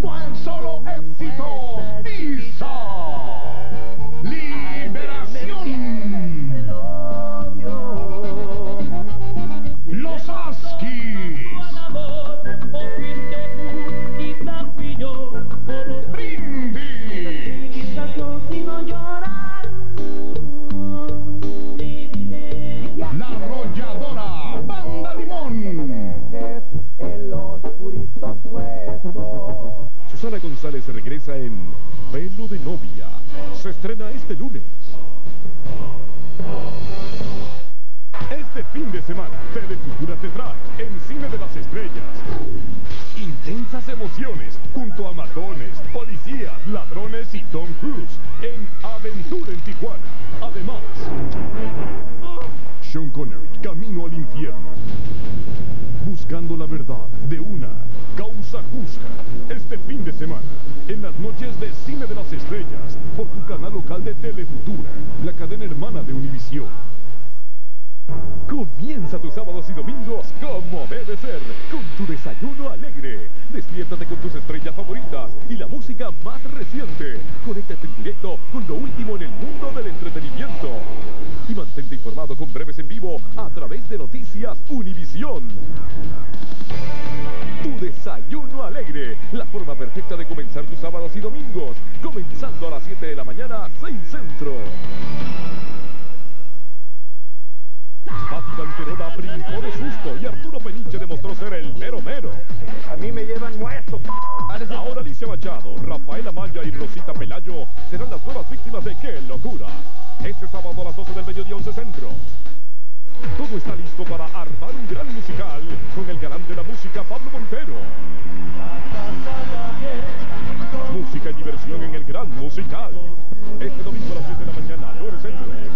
While solo éxito, Isa. Susana González regresa en Pelo de Novia. Se estrena este lunes. Este fin de semana, Telefutura te trae en Cine de las Estrellas. Intensas emociones junto a matones, policías, ladrones y Tom Cruise en Aventura en Tijuana. Además, Sean Connery, Camino al Infierno. Buscando la verdad de una causa justa. Este fin de semana, en las noches de Cine de las Estrellas, por tu canal local de Telefutura, la cadena hermana de Univisión. Comienza tus sábados y domingos como debe ser, con tu desayuno alegre. Despiértate con tus estrellas favoritas y la música más reciente. Conéctate en directo con lo último en el mundo del entretenimiento. Y mantente informado con breves en vivo a través de Noticias Univisión. Tu desayuno alegre, la forma perfecta de comenzar tus sábados y domingos, comenzando a las 7 de la mañana, 6 Centro. Pati Canterola brincó de susto y Arturo Peniche demostró ser el mero mero. A mí me llevan muerto. Ahora Alicia Machado, Rafael Amaya y Rosita Pelayo serán las nuevas víctimas de ¡Qué locura! Este sábado a las 12 del mediodía 11 Centro. Todo está listo para armar un gran musical con el galán de la música Pablo Montero. Música y diversión en el gran musical. Este domingo a las 10 de la mañana, 9 Centro.